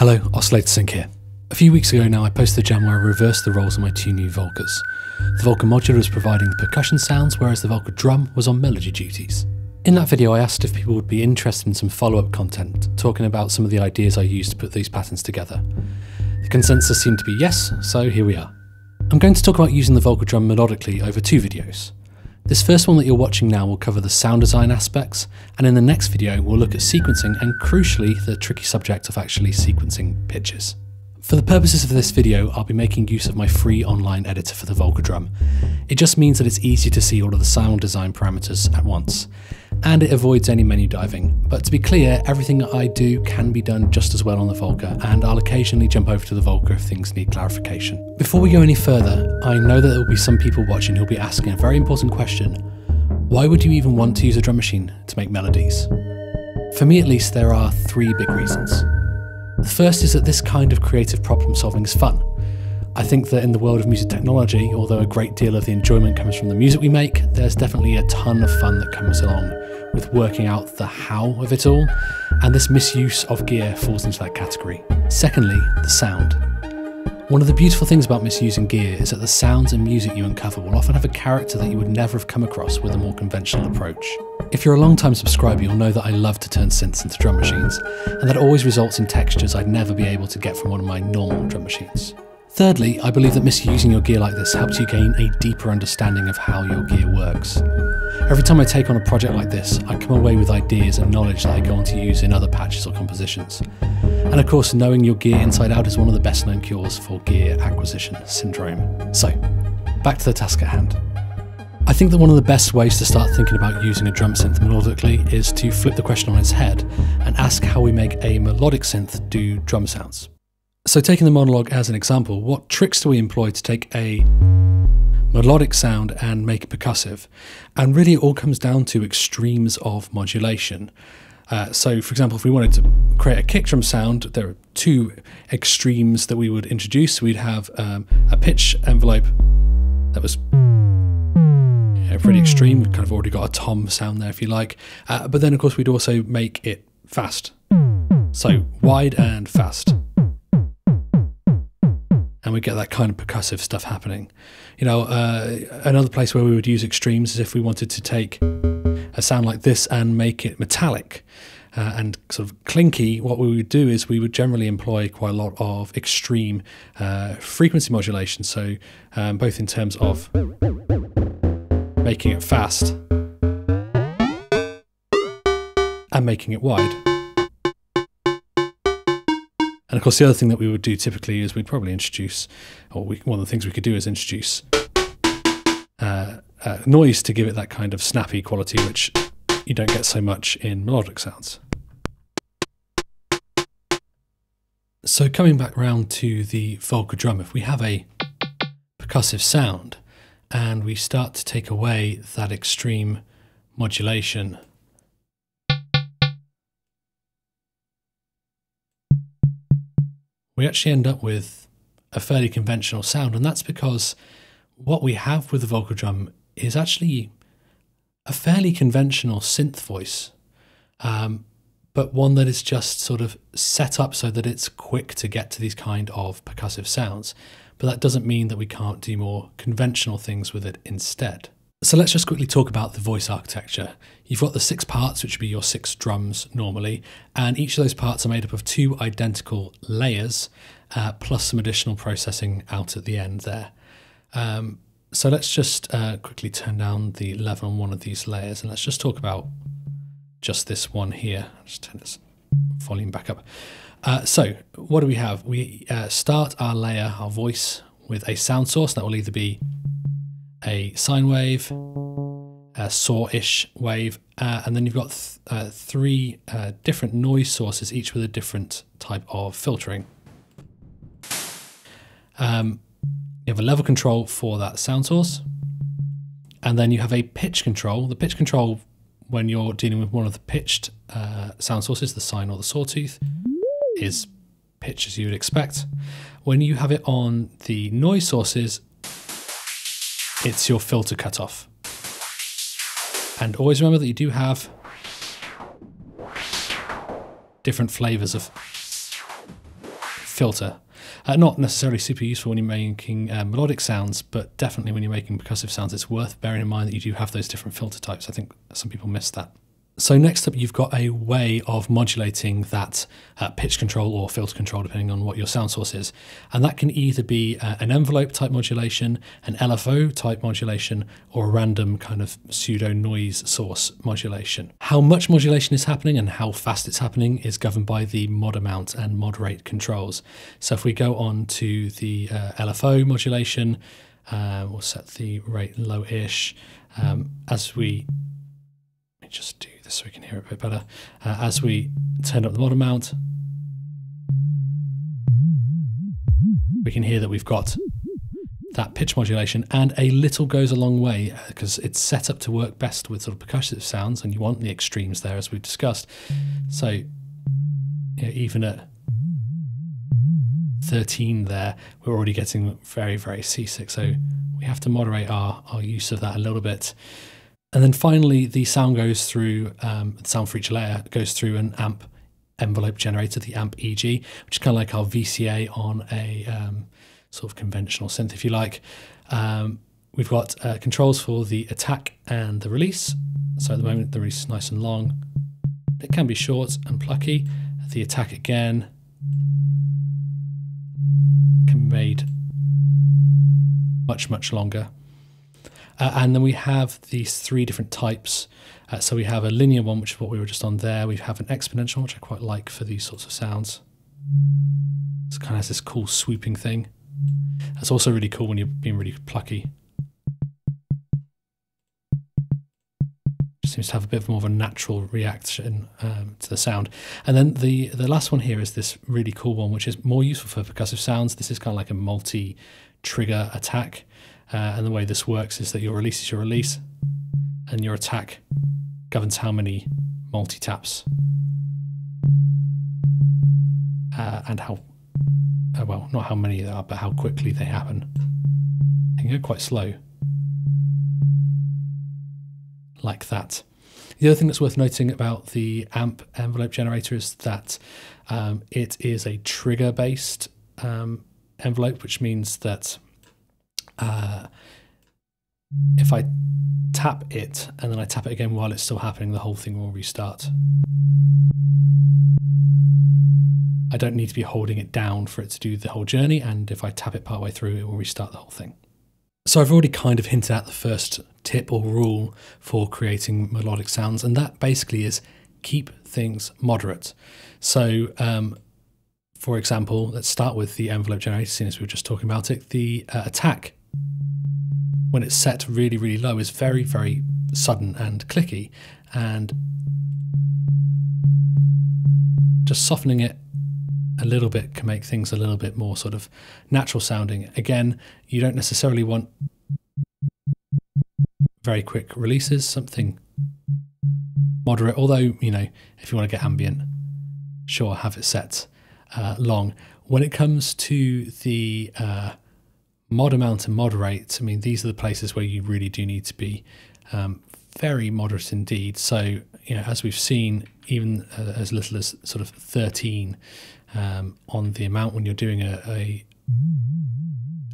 Hello, Oscillator Sink here. A few weeks ago now, I posted a jam where I reversed the roles of my two new Volcas. The Volca modular was providing the percussion sounds, whereas the Volca drum was on melody duties. In that video, I asked if people would be interested in some follow up content, talking about some of the ideas I used to put these patterns together. The consensus seemed to be yes, so here we are. I'm going to talk about using the Volca drum melodically over two videos. This first one that you're watching now will cover the sound design aspects, and in the next video we'll look at sequencing and crucially the tricky subject of actually sequencing pitches. For the purposes of this video, I'll be making use of my free online editor for the Volca drum. It just means that it's easy to see all of the sound design parameters at once, and it avoids any menu diving. But to be clear, everything I do can be done just as well on the Volca, and I'll occasionally jump over to the Volca if things need clarification. Before we go any further, I know that there will be some people watching who'll be asking a very important question. Why would you even want to use a drum machine to make melodies? For me at least, there are three big reasons. The first is that this kind of creative problem solving is fun. I think that in the world of music technology, although a great deal of the enjoyment comes from the music we make, there's definitely a ton of fun that comes along with working out the how of it all, and this misuse of gear falls into that category. Secondly, the sound. One of the beautiful things about misusing gear is that the sounds and music you uncover will often have a character that you would never have come across with a more conventional approach. If you're a long time subscriber, you'll know that I love to turn synths into drum machines, and that always results in textures I'd never be able to get from one of my normal drum machines. Thirdly, I believe that misusing your gear like this helps you gain a deeper understanding of how your gear works. Every time I take on a project like this, I come away with ideas and knowledge that I go on to use in other patches or compositions. And of course, knowing your gear inside out is one of the best known cures for gear acquisition syndrome. So, back to the task at hand. I think that one of the best ways to start thinking about using a drum synth melodically is to flip the question on its head and ask how we make a melodic synth do drum sounds. So, taking the monologue as an example, what tricks do we employ to take a melodic sound and make it percussive? And really, it all comes down to extremes of modulation. Uh, so, for example, if we wanted to create a kick drum sound, there are two extremes that we would introduce. We'd have um, a pitch envelope that was yeah, pretty extreme. We've kind of already got a tom sound there, if you like. Uh, but then, of course, we'd also make it fast. So, wide and fast and we get that kind of percussive stuff happening. You know, uh, another place where we would use extremes is if we wanted to take a sound like this and make it metallic uh, and sort of clinky. What we would do is we would generally employ quite a lot of extreme uh, frequency modulation. So, um, both in terms of making it fast and making it wide. And of course, the other thing that we would do typically is we'd probably introduce, or we, one of the things we could do is introduce uh, uh, noise to give it that kind of snappy quality, which you don't get so much in melodic sounds. So coming back round to the Volca drum, if we have a percussive sound and we start to take away that extreme modulation we actually end up with a fairly conventional sound. And that's because what we have with the Volca drum is actually a fairly conventional synth voice, um, but one that is just sort of set up so that it's quick to get to these kind of percussive sounds. But that doesn't mean that we can't do more conventional things with it instead. So let's just quickly talk about the voice architecture. You've got the six parts, which would be your six drums normally, and each of those parts are made up of two identical layers, uh, plus some additional processing out at the end there. Um, so let's just uh, quickly turn down the level on one of these layers, and let's just talk about just this one here. I'll just turn this volume back up. Uh, so what do we have? We uh, start our layer, our voice, with a sound source that will either be a sine wave, a saw-ish wave, uh, and then you've got th uh, three uh, different noise sources, each with a different type of filtering. Um, you have a level control for that sound source, and then you have a pitch control. The pitch control, when you're dealing with one of the pitched uh, sound sources, the sine or the sawtooth, is pitch as you would expect. When you have it on the noise sources, it's your filter cutoff. And always remember that you do have different flavors of filter. Uh, not necessarily super useful when you're making uh, melodic sounds, but definitely when you're making percussive sounds, it's worth bearing in mind that you do have those different filter types. I think some people miss that. So next up, you've got a way of modulating that uh, pitch control or filter control, depending on what your sound source is. And that can either be uh, an envelope type modulation, an LFO type modulation, or a random kind of pseudo noise source modulation. How much modulation is happening and how fast it's happening is governed by the mod amount and mod rate controls. So if we go on to the uh, LFO modulation, uh, we'll set the rate low-ish. Um, as we just do this so we can hear it a bit better. Uh, as we turn up the mod amount, we can hear that we've got that pitch modulation and a little goes a long way because uh, it's set up to work best with sort of percussive sounds and you want the extremes there as we've discussed. So you know, even at 13 there, we're already getting very, very seasick. So we have to moderate our, our use of that a little bit. And then finally, the sound goes through, um, the sound for each layer goes through an amp envelope generator, the amp EG, which is kind of like our VCA on a um, sort of conventional synth, if you like. Um, we've got uh, controls for the attack and the release. So at the moment, the release is nice and long. It can be short and plucky. The attack again can be made much, much longer. Uh, and then we have these three different types. Uh, so we have a linear one, which is what we were just on there. We have an exponential, which I quite like for these sorts of sounds. It kind of has this cool swooping thing. That's also really cool when you're being really plucky. seems to have a bit more of a natural reaction um, to the sound. And then the the last one here is this really cool one, which is more useful for percussive sounds. This is kind of like a multi trigger attack. Uh, and the way this works is that your release is your release, and your attack governs how many multi taps uh, and how, uh, well, not how many there are, but how quickly they happen. They can go quite slow, like that. The other thing that's worth noting about the AMP envelope generator is that um, it is a trigger based um, envelope, which means that uh, if I tap it and then I tap it again while it's still happening, the whole thing will restart. I don't need to be holding it down for it to do the whole journey, and if I tap it partway through, it will restart the whole thing. So I've already kind of hinted at the first tip or rule for creating melodic sounds, and that basically is keep things moderate. So um, for example, let's start with the envelope generator, as we were just talking about it. The uh, attack when it's set really, really low is very, very sudden and clicky. And just softening it a little bit can make things a little bit more sort of natural sounding. Again, you don't necessarily want very quick releases, something moderate, although, you know, if you want to get ambient, sure, have it set uh, long. When it comes to the uh, mod amount and mod rate, I mean, these are the places where you really do need to be um, very moderate indeed. So, you know, as we've seen, even uh, as little as sort of 13 um, on the amount when you're doing a, a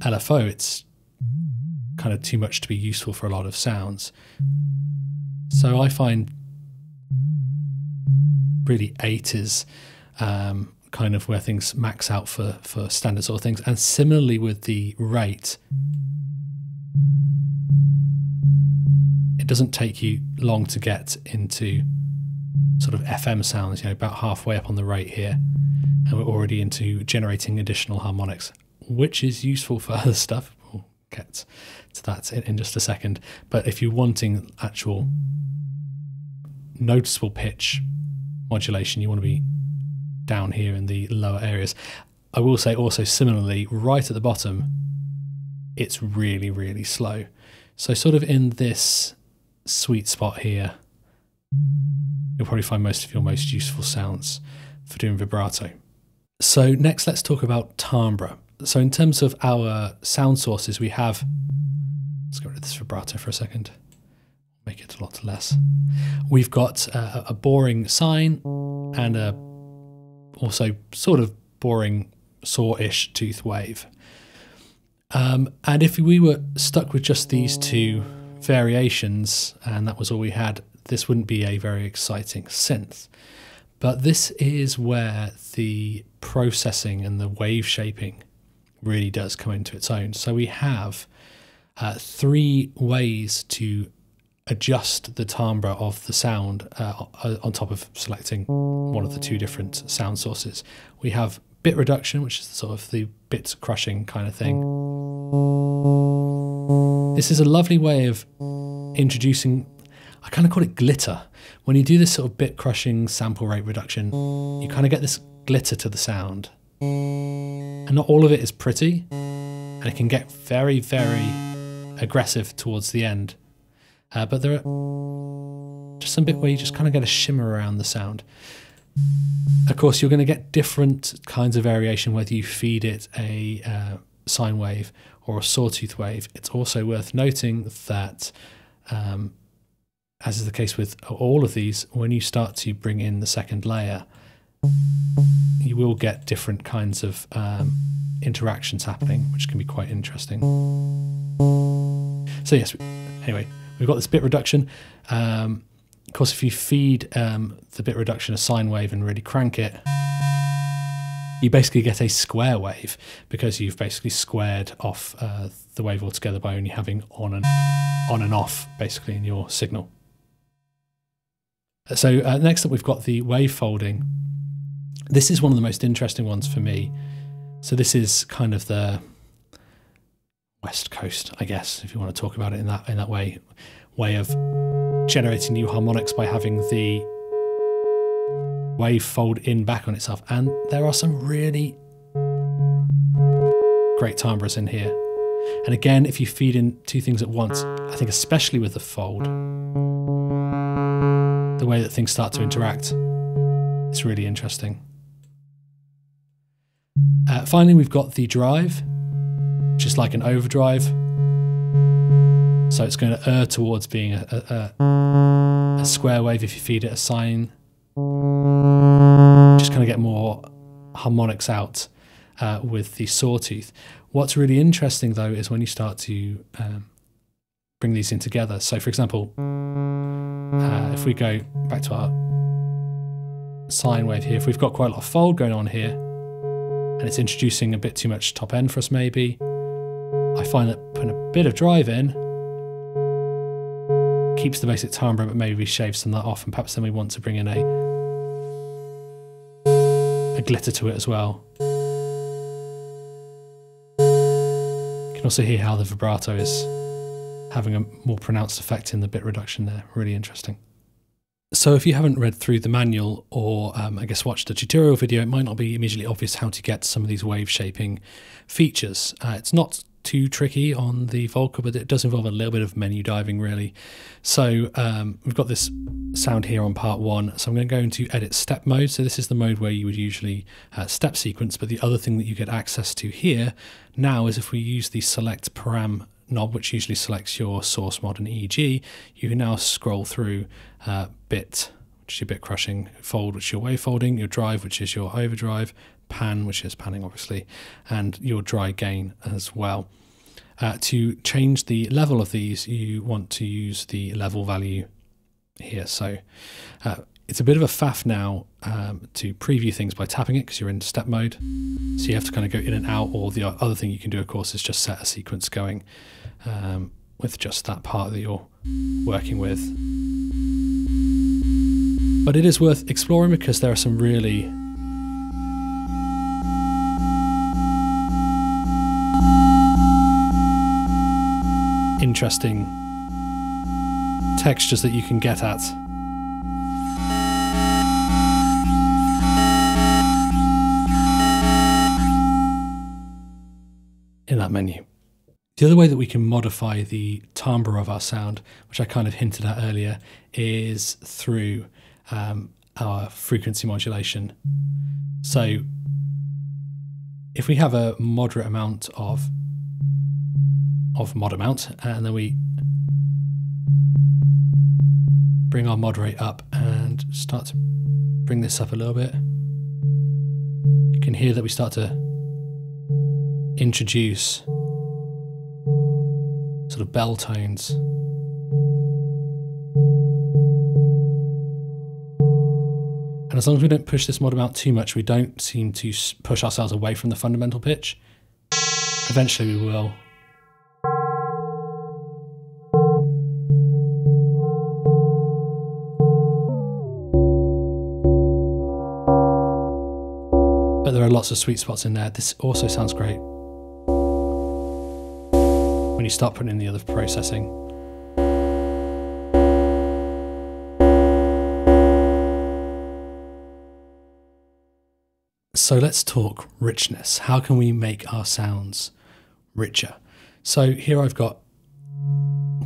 LFO, it's kind of too much to be useful for a lot of sounds. So I find really eight is um, kind of where things max out for, for standard sort of things. And similarly with the rate, it doesn't take you long to get into sort of FM sounds, you know, about halfway up on the rate here. And we're already into generating additional harmonics, which is useful for other stuff. We'll get to that in, in just a second. But if you're wanting actual noticeable pitch modulation, you want to be down here in the lower areas. I will say also similarly, right at the bottom, it's really, really slow. So sort of in this sweet spot here, you'll probably find most of your most useful sounds for doing vibrato. So next, let's talk about timbre. So in terms of our sound sources, we have, let's get rid of this vibrato for a second, make it a lot less. We've got a, a boring sine and a also sort of boring saw-ish tooth wave. Um, and if we were stuck with just these two variations and that was all we had, this wouldn't be a very exciting synth. But this is where the processing and the wave shaping really does come into its own. So we have uh, three ways to adjust the timbre of the sound uh, on top of selecting one of the two different sound sources. We have bit reduction, which is sort of the bit crushing kind of thing. This is a lovely way of introducing, I kind of call it glitter. When you do this sort of bit crushing sample rate reduction, you kind of get this glitter to the sound. And not all of it is pretty, and it can get very, very aggressive towards the end. Uh, but there are just some bit where you just kind of get a shimmer around the sound. Of course, you're going to get different kinds of variation whether you feed it a uh, sine wave or a sawtooth wave. It's also worth noting that, um, as is the case with all of these, when you start to bring in the second layer, you will get different kinds of um, interactions happening, which can be quite interesting. So yes, anyway, we've got this bit reduction. Um, of course, if you feed um, the bit reduction a sine wave and really crank it, you basically get a square wave because you've basically squared off uh, the wave altogether by only having on and on and off basically in your signal. So uh, next up, we've got the wave folding. This is one of the most interesting ones for me. So this is kind of the West Coast, I guess, if you want to talk about it in that in that way, way of generating new harmonics by having the wave fold in back on itself. And there are some really great timbres in here. And again, if you feed in two things at once, I think especially with the fold, the way that things start to interact, it's really interesting. Uh, finally, we've got the drive, just like an overdrive. So it's going to err towards being a, a, a square wave if you feed it a sine. Just kind of get more harmonics out uh, with the sawtooth. What's really interesting though is when you start to um, bring these in together. So, for example, uh, if we go back to our sine wave here, if we've got quite a lot of fold going on here, and it's introducing a bit too much top end for us maybe, I find that putting a bit of drive in keeps the basic timbre, but maybe we shave some of that off, and perhaps then we want to bring in a a glitter to it as well. You can also hear how the vibrato is having a more pronounced effect in the bit reduction there. Really interesting. So if you haven't read through the manual or um, I guess watched a tutorial video, it might not be immediately obvious how to get some of these wave shaping features. Uh, it's not too tricky on the Volca, but it does involve a little bit of menu diving really. So um, we've got this sound here on part one. So I'm going to go into edit step mode. So this is the mode where you would usually uh, step sequence, but the other thing that you get access to here now is if we use the select param knob, which usually selects your source mod and EEG, you can now scroll through uh, bit, which is your bit crushing, fold, which is your wave folding, your drive, which is your overdrive, pan, which is panning obviously, and your dry gain as well. Uh, to change the level of these, you want to use the level value here. So uh, it's a bit of a faff now um, to preview things by tapping it because you're in step mode. So you have to kind of go in and out, or the other thing you can do, of course, is just set a sequence going um, with just that part that you're working with. But it is worth exploring because there are some really interesting textures that you can get at. in that menu. The other way that we can modify the timbre of our sound, which I kind of hinted at earlier, is through um, our frequency modulation. So if we have a moderate amount of of mod amount uh, and then we bring our mod rate up and start to bring this up a little bit, you can hear that we start to introduce sort of bell tones. And as long as we don't push this mod amount too much, we don't seem to push ourselves away from the fundamental pitch. Eventually we will. But there are lots of sweet spots in there. This also sounds great when you start putting in the other processing. So let's talk richness. How can we make our sounds richer? So here I've got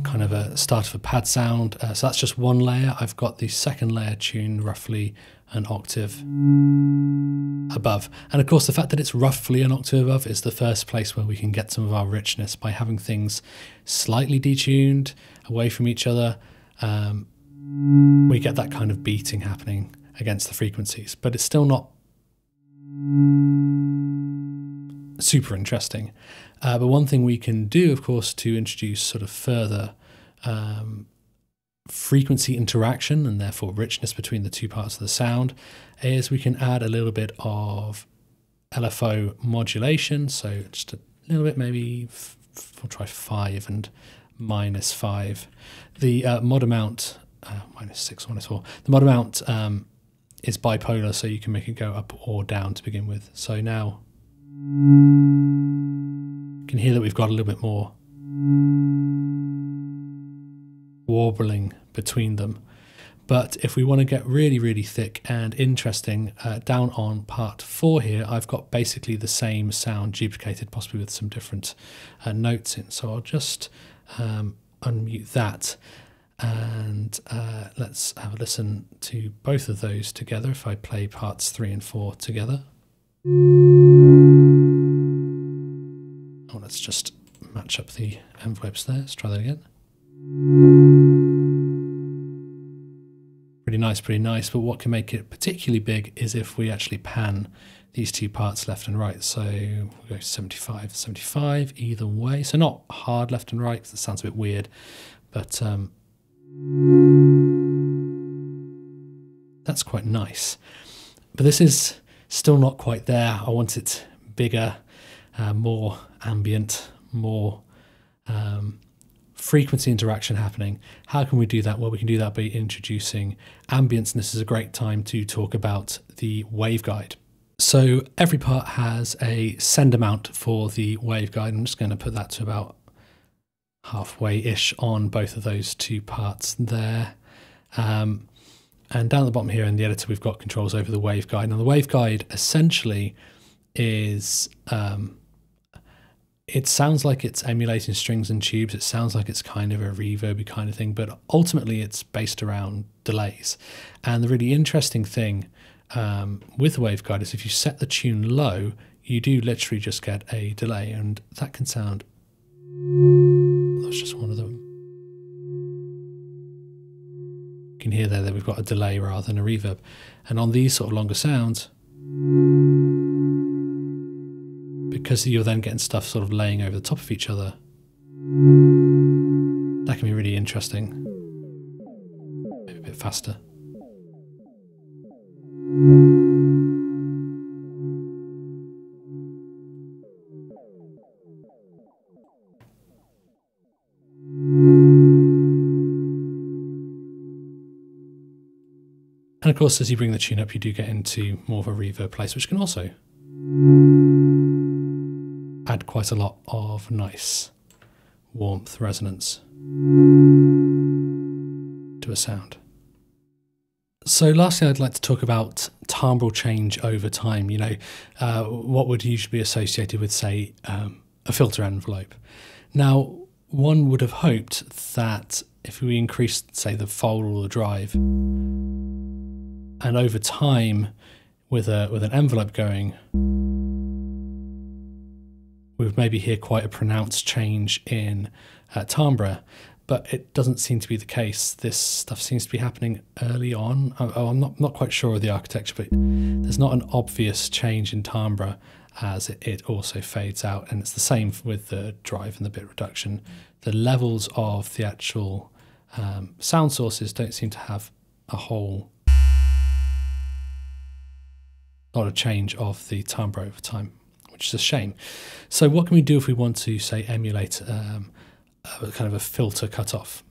kind of a start of a pad sound. Uh, so that's just one layer. I've got the second layer tuned roughly an octave above. And of course, the fact that it's roughly an octave above is the first place where we can get some of our richness by having things slightly detuned away from each other. Um, we get that kind of beating happening against the frequencies, but it's still not super interesting. Uh, but one thing we can do, of course, to introduce sort of further um, frequency interaction and therefore richness between the two parts of the sound is we can add a little bit of LFO modulation. So just a little bit, maybe we'll try five and minus five. The uh, mod amount, uh, minus six, minus four. The mod amount um, is bipolar, so you can make it go up or down to begin with. So now you can hear that we've got a little bit more warbling between them. But if we want to get really, really thick and interesting, uh, down on part four here, I've got basically the same sound duplicated, possibly with some different uh, notes in. So I'll just um, unmute that and uh, let's have a listen to both of those together if I play parts three and four together. Oh, let's just match up the envelopes there. Let's try that again. Pretty nice, pretty nice. But what can make it particularly big is if we actually pan these two parts left and right. So we'll go 75, 75 either way. So not hard left and right because it sounds a bit weird, but um, that's quite nice. But this is still not quite there. I want it bigger, uh, more ambient, more um, frequency interaction happening. How can we do that? Well, we can do that by introducing ambience, and this is a great time to talk about the waveguide. So every part has a send amount for the waveguide. I'm just going to put that to about halfway-ish on both of those two parts there. Um, and down at the bottom here in the editor, we've got controls over the waveguide. Now the waveguide essentially is, um, it sounds like it's emulating strings and tubes. It sounds like it's kind of a reverby kind of thing, but ultimately it's based around delays. And the really interesting thing um, with waveguide is if you set the tune low, you do literally just get a delay and that can sound that's just one of them. You can hear there that we've got a delay rather than a reverb. And on these sort of longer sounds, because you're then getting stuff sort of laying over the top of each other, that can be really interesting. Maybe a bit faster. And of course, as you bring the tune up, you do get into more of a reverb place, which can also quite a lot of nice warmth, resonance to a sound. So, lastly, I'd like to talk about timbral change over time. You know, uh, what would usually be associated with, say, um, a filter envelope. Now, one would have hoped that if we increased, say, the fold or the drive, and over time, with a with an envelope going, we would maybe hear quite a pronounced change in uh, timbre, but it doesn't seem to be the case. This stuff seems to be happening early on. Oh, I'm not not quite sure of the architecture, but there's not an obvious change in timbre as it, it also fades out. And it's the same with the drive and the bit reduction. The levels of the actual um, sound sources don't seem to have a whole lot of change of the timbre over time, which is a shame. So, what can we do if we want to, say, emulate um, a kind of a filter cutoff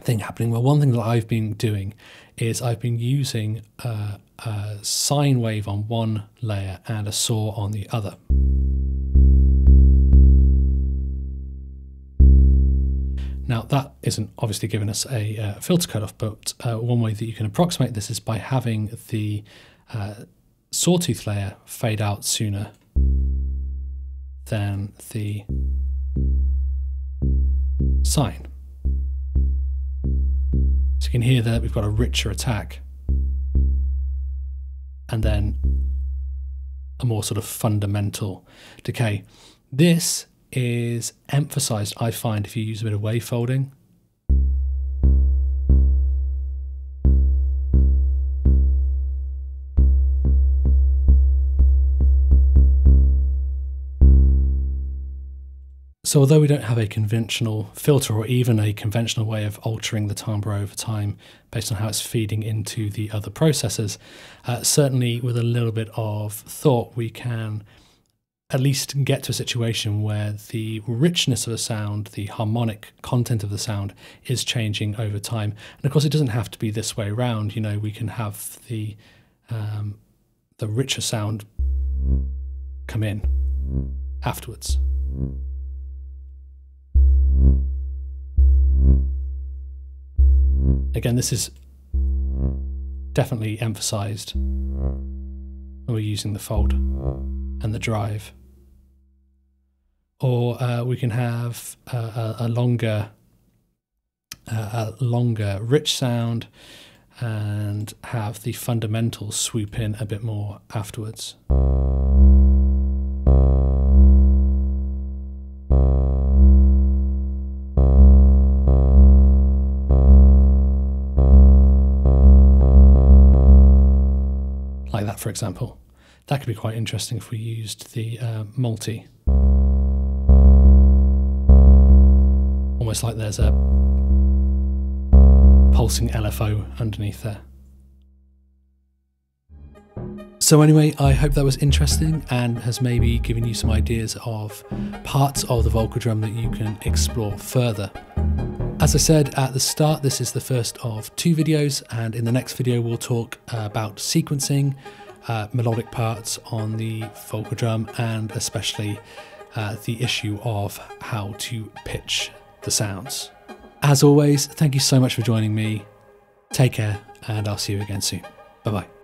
thing happening? Well, one thing that I've been doing is I've been using uh, a sine wave on one layer and a saw on the other. Now, that isn't obviously giving us a uh, filter cutoff, but uh, one way that you can approximate this is by having the uh, sawtooth layer fade out sooner than the sine. So you can hear that we've got a richer attack and then a more sort of fundamental decay. This is emphasized, I find, if you use a bit of wave folding. So although we don't have a conventional filter or even a conventional way of altering the timbre over time based on how it's feeding into the other processors, uh, certainly with a little bit of thought we can at least get to a situation where the richness of a sound, the harmonic content of the sound is changing over time. And of course, it doesn't have to be this way around. You know, we can have the um, the richer sound come in afterwards. Again, this is definitely emphasized when we're using the fold and the drive. Or uh, we can have a, a longer, uh, a longer rich sound and have the fundamentals swoop in a bit more afterwards. For example. That could be quite interesting if we used the uh, multi. Almost like there's a pulsing LFO underneath there. So, anyway, I hope that was interesting and has maybe given you some ideas of parts of the Volca drum that you can explore further. As I said at the start, this is the first of two videos, and in the next video, we'll talk about sequencing, uh, melodic parts on the Volca drum and especially uh, the issue of how to pitch the sounds. As always, thank you so much for joining me. Take care, and I'll see you again soon. Bye bye.